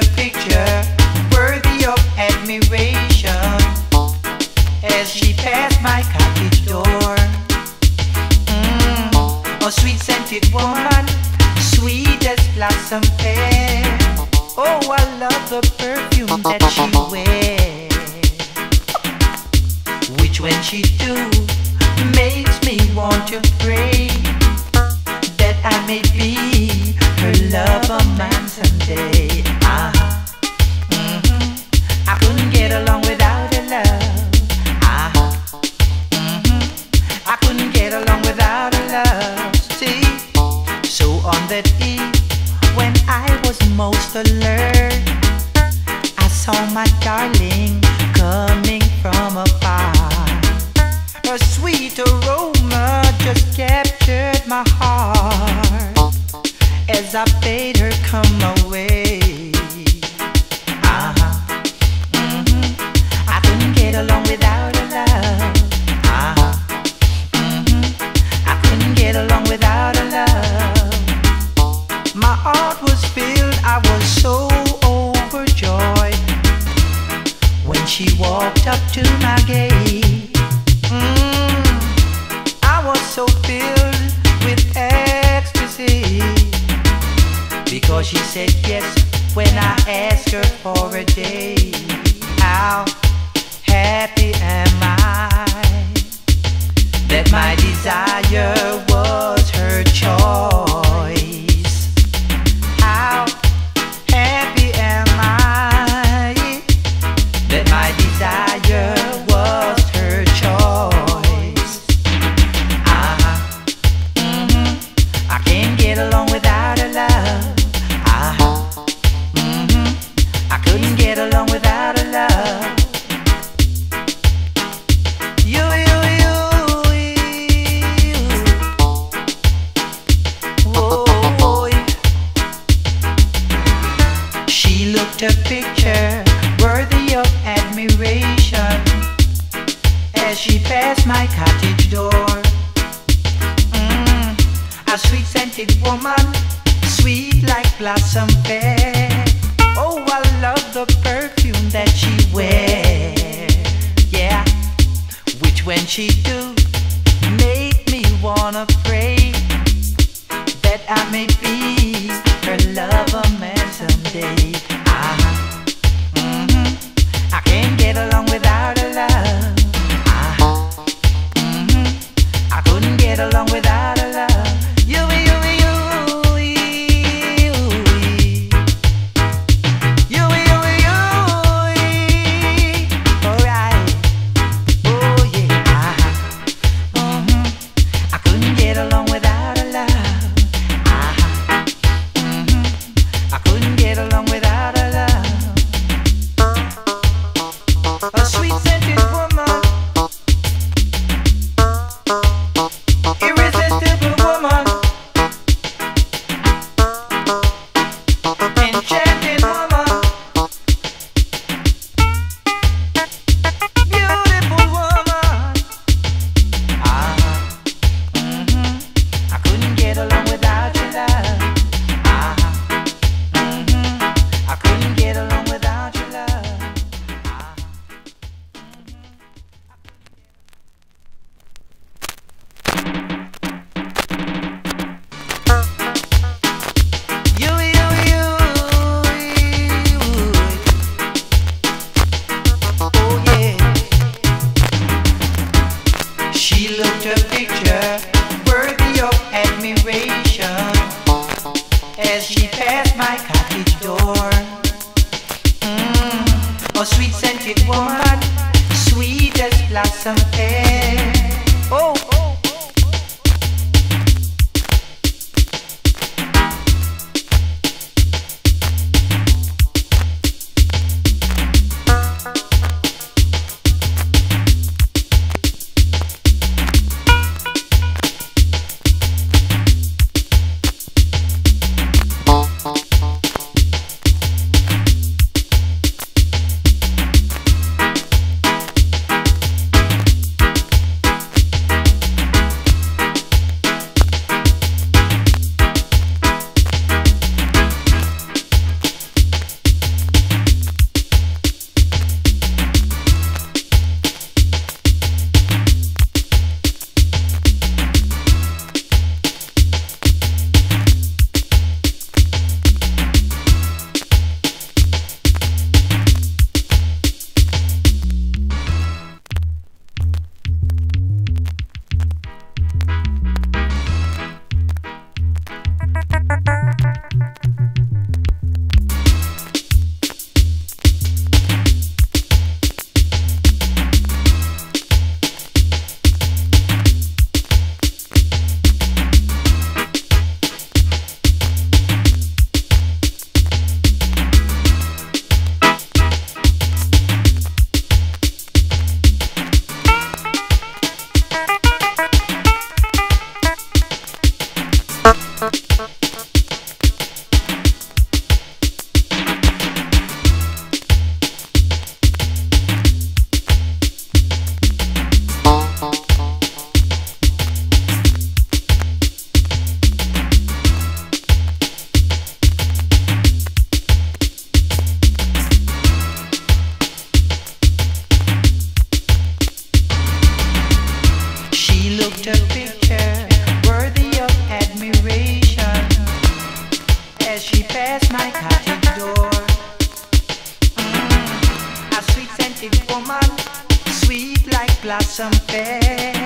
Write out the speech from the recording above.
a picture worthy of admiration as she passed my cottage door. Mm, a sweet scented woman, sweet as blossom fair. Oh, I love the perfume that she wears, which when she do makes me want to pray that I may be her lover man someday. Was most alert, I saw my darling coming from afar. Her sweet aroma just captured my heart as I bade her come away. Uh-huh. Mhm. I couldn't get along without her love. Uh-huh. Mhm. I couldn't get along without her love. My heart filled, I was so overjoyed when she walked up to my gate. Mm, I was so filled with ecstasy because she said yes when I asked her for a date. How happy am I that my desire was her choice? She looked a picture worthy of admiration as she passed my cottage door. Mm, a sweet scented woman, sweet like blossom fair. Someday. A sweet scented woman, sweet as blossom fair. Oh, looked a picture worthy of admiration as she passed my cottage door. Mm, a sweet scented woman, sweet like blossom fair.